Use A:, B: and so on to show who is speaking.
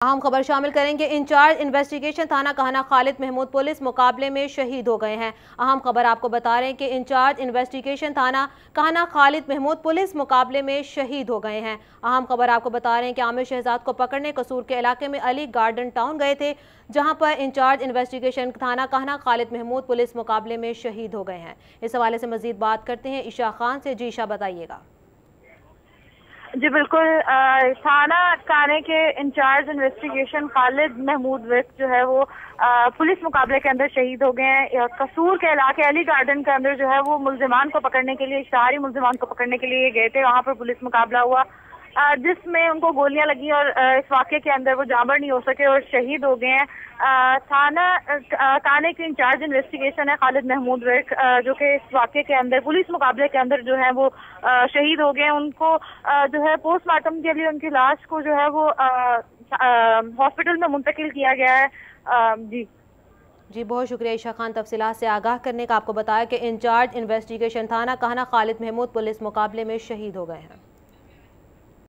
A: اہم خبر شامل کریں گے انچارج انویسٹیگیشن تھانہ کہنا خالد محمود پولیس مقابلے میں شہید ہو گئے ہیں۔ اہم خبر آپ کو بتا رہے ہیں کہ انچارج انویسٹیگیشن تھانہ کہنا خالد محمود پولیس مقابلے میں شہید ہو گئے ہیں۔ اہم خبر آپ کو بتا رہے ہیں کہ عامر شہزاد کو پکڑنے قصور کے علاقے میں علی گارڈن ٹاؤن گئے تھے، جہاں پر انچارج انویسٹیگیشن تھانہ کہنا خالد محمود پولیس مقابلے میں شہید ہو گئے ہیں۔ اس حوالے سے مزید بات کرتے ہیں، عشاء خان سے جی عشاء بتائیے گا۔
B: جی بالکل تھانہ تھانے کے انچارج انویسٹیگیشن خالد محمود وقت جو ہے وہ پولیس مقابلے کے اندر شہید ہو گئے ہیں۔ قصور کے علاقے، علی گارڈن کے اندر جو ہے وہ ملزمان کو پکڑنے کے لیے، اشتہاری ملزمان کو پکڑنے کے لیے گئے تھے۔ وہاں پر پولیس مقابلہ ہوا۔ جس میں ان کو گولیاں لگی اور اس واقعے کے اندر وہ جانبر نہیں ہو سکے اور شہید ہو گئے ہیں۔ تھانہ کانے کی انچارج انویسٹیگیشن ہے خالد محمود ریک جو کہ اس واقعے کے اندر، پولیس مقابلے کے اندر جو ہے وہ شہید ہو گئے ان کو جو ہے پوسٹ مارٹم کے لیے ان کی لاش کو جو ہے وہ ہاسپٹل میں منتقل کیا گیا ہے۔ جی۔
A: جی بہت شکریہ عشاء خان تفصیلات سے آگاہ کرنے کا۔ آپ کو بتایا کہ انچارج انویسٹیگیشن تھانہ کہنا خالد محمود پولیس مقابلے میں شہید ہو گئے ہیں۔